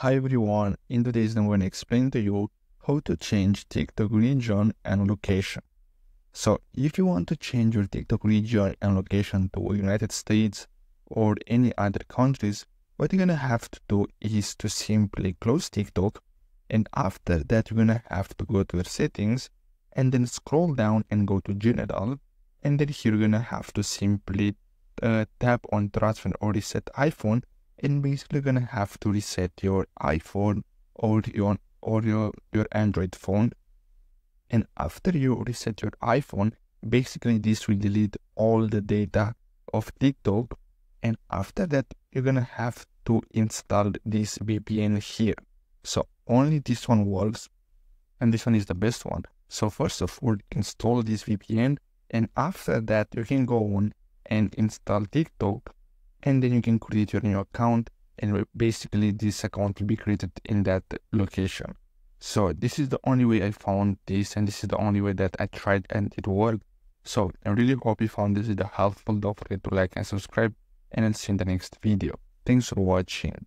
Hi everyone, in today's video I'm going to explain to you how to change TikTok region and location. So if you want to change your TikTok region and location to United States or any other countries, what you're going to have to do is to simply close TikTok and after that you're going to have to go to your settings and then scroll down and go to general and then here you're going to have to simply uh, tap on transfer or reset iPhone and basically you're gonna have to reset your iPhone or your or your, your Android phone. And after you reset your iPhone, basically this will delete all the data of TikTok. And after that, you're gonna have to install this VPN here. So only this one works, and this one is the best one. So first of all, install this VPN, and after that, you can go on and install TikTok and then you can create your new account and basically this account will be created in that location. So this is the only way I found this and this is the only way that I tried and it worked. So I really hope you found this video helpful. Don't forget to like and subscribe and I'll see you in the next video. Thanks for watching.